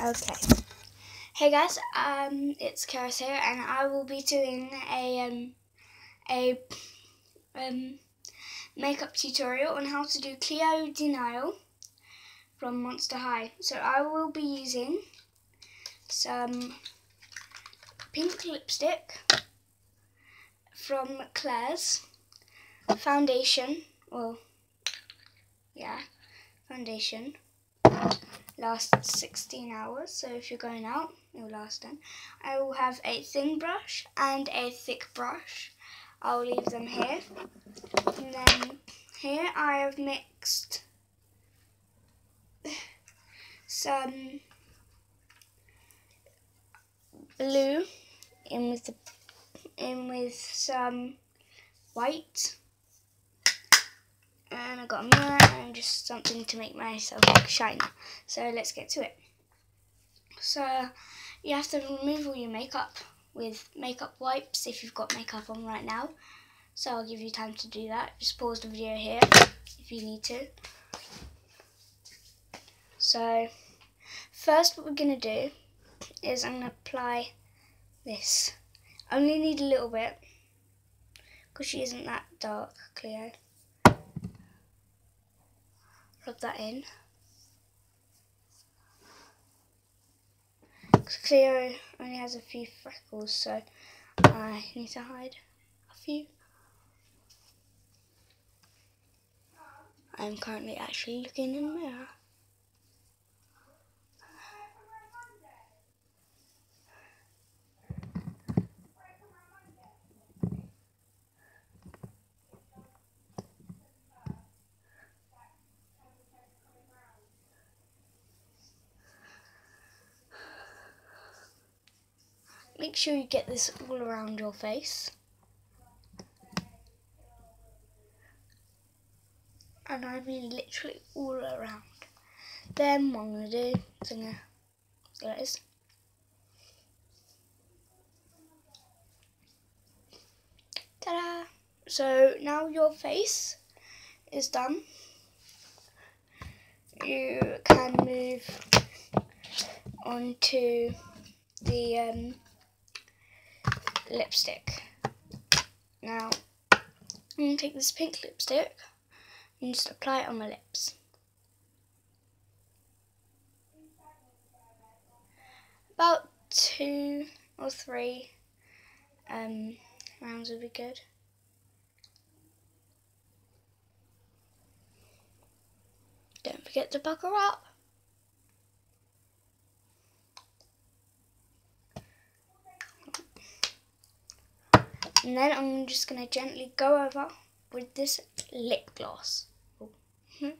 Okay. Hey guys, um, it's Cerys here, and I will be doing a um, a um, makeup tutorial on how to do Cleo de Nile from Monster High. So I will be using some pink lipstick from Claire's foundation. Well, yeah, foundation lasts 16 hours so if you're going out it will last then. I will have a thin brush and a thick brush. I'll leave them here. And then here I have mixed some blue in with the in with some white and I got a mirror and just something to make myself look shiny. So let's get to it. So you have to remove all your makeup with makeup wipes if you've got makeup on right now. So I'll give you time to do that. Just pause the video here if you need to. So first what we're going to do is I'm going to apply this. I only need a little bit because she isn't that dark, Cleo rub that in. Cleo only has a few freckles, so I need to hide a few. I'm currently actually looking in the mirror. Sure you get this all around your face. And I mean literally all around. Then what I'm going to do is I'm going to. Ta-da! So now your face is done. You can move on to the um, lipstick. Now, I'm going to take this pink lipstick and just apply it on my lips. About two or three um, rounds would be good. Don't forget to buckle up. And then I'm just going to gently go over with this lip gloss. Hmm.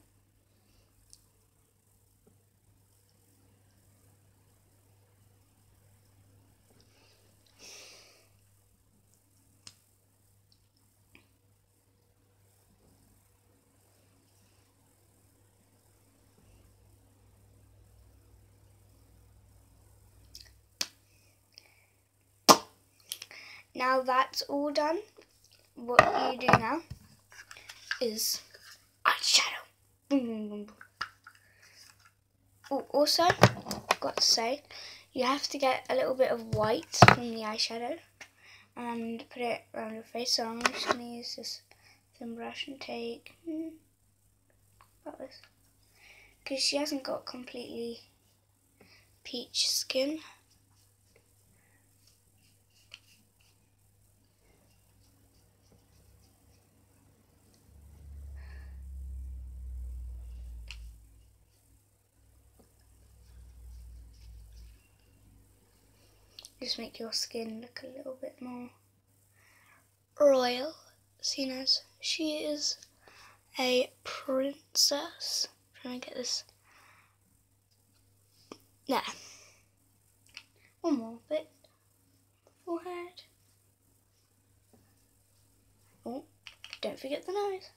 Now that's all done, what you do now is eyeshadow. Boom. Oh, also, got to say, you have to get a little bit of white from the eyeshadow and put it around your face. So I'm just going to use this thin brush and take hmm, about this. Because she hasn't got completely peach skin. Just make your skin look a little bit more royal, seeing as she is a princess. I'm trying to get this. There. One more bit. Forehead. Oh, don't forget the nose.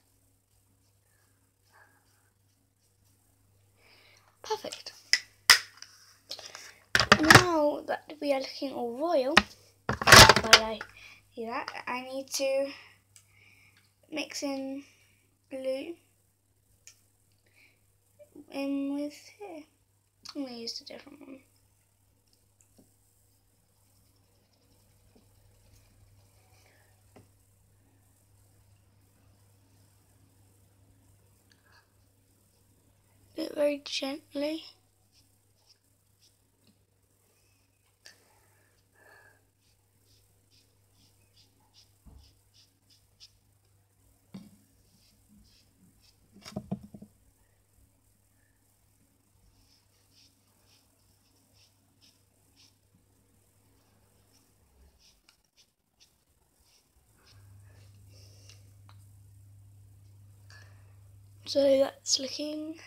Perfect now that we are looking all royal, while I do that, I need to mix in blue in with here. I'm going to use a different one. Do very gently. So that's looking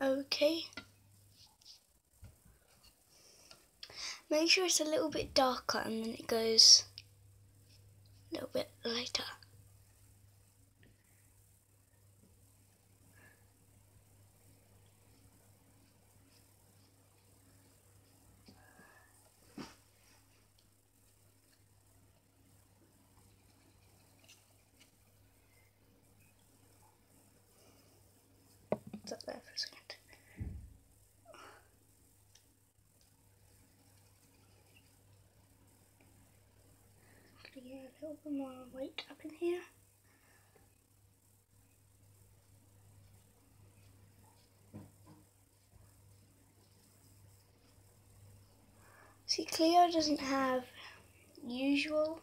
okay. Make sure it's a little bit darker and then it goes a little bit lighter. Stop there for a second. Get a little bit more weight up in here. See, Cleo doesn't have usual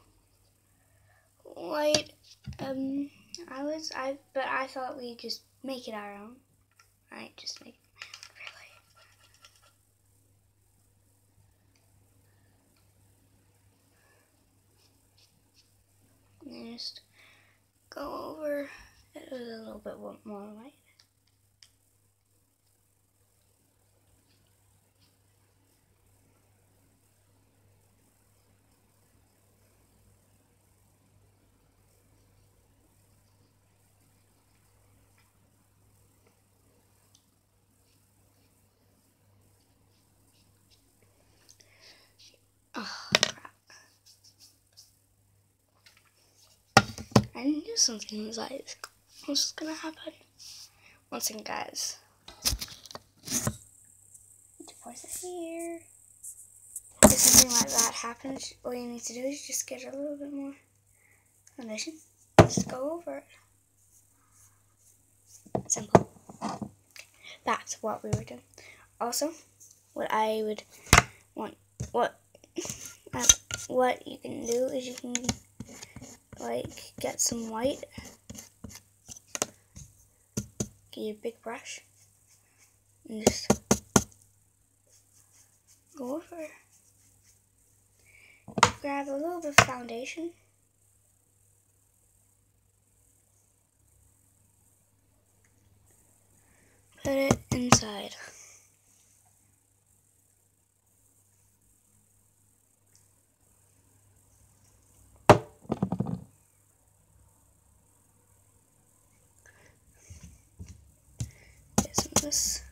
white um hours. I but I thought we'd just make it our own. I just make it really. And just go over it with a little bit more light. I knew something was like was gonna happen. One second, guys. Deposit here. If something like that happens, all you need to do is just get a little bit more foundation. Just go over it. Simple. That's what we were doing. Also, what I would want, what uh, what you can do is you can like get some white get your big brush. And just go over grab a little bit of foundation. Put it inside get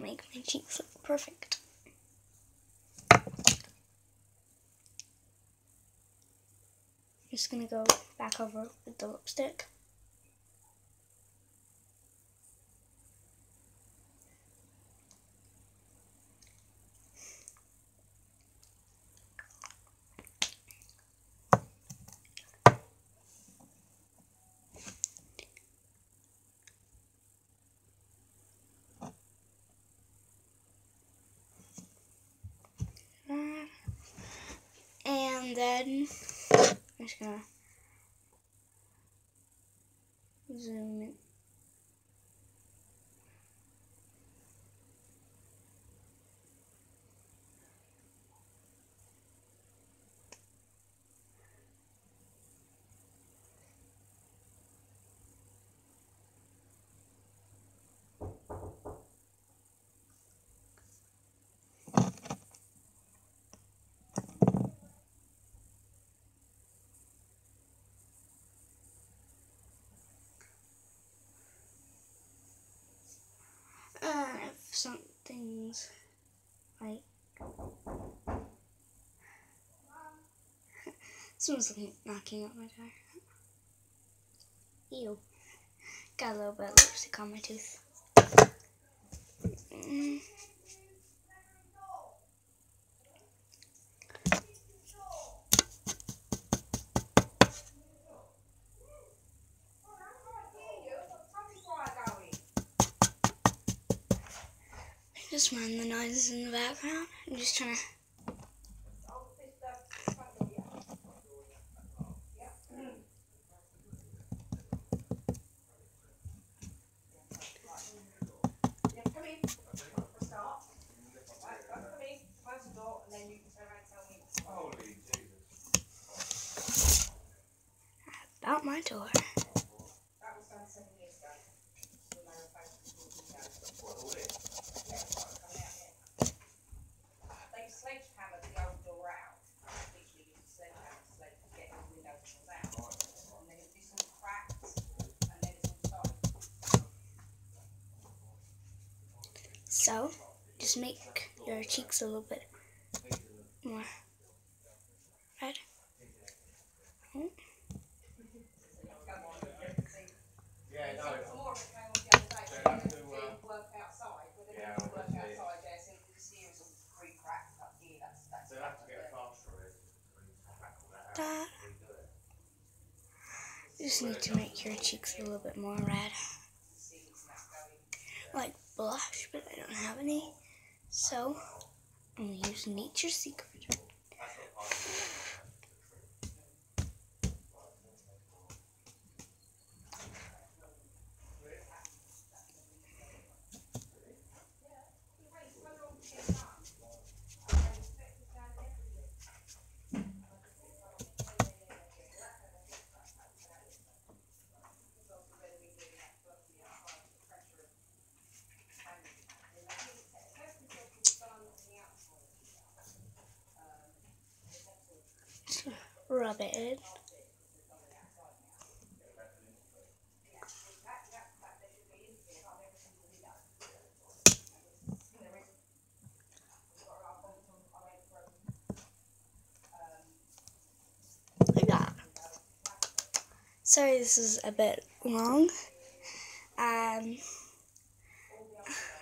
to make my cheeks look perfect. I'm just gonna go back over with the lipstick. And then I'm just gonna something's like someone's knocking at my door. Ew. Got a little bit of lipstick on my tooth. Mm. Just mind the noises in the background. I'm just trying to. About my door. So, just make your cheeks a little bit more red. Just need to make your cheeks a little bit more red. Like blush, but I don't have any. So, I'm going to use Nature's Secret. Rub it in. Sorry this is a bit long. Um,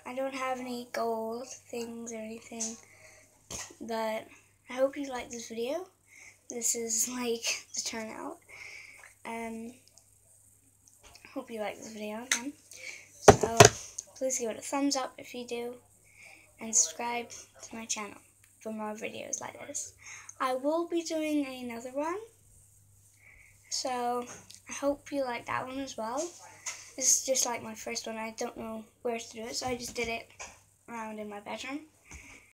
I don't have any gold things or anything, but I hope you like this video this is like the turnout. Um, hope you like this video again. So please give it a thumbs up if you do, and subscribe to my channel for more videos like this. I will be doing another one, so I hope you like that one as well. This is just like my first one. I don't know where to do it, so I just did it around in my bedroom.